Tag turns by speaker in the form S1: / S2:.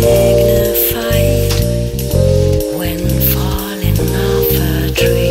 S1: dignified when falling off a tree.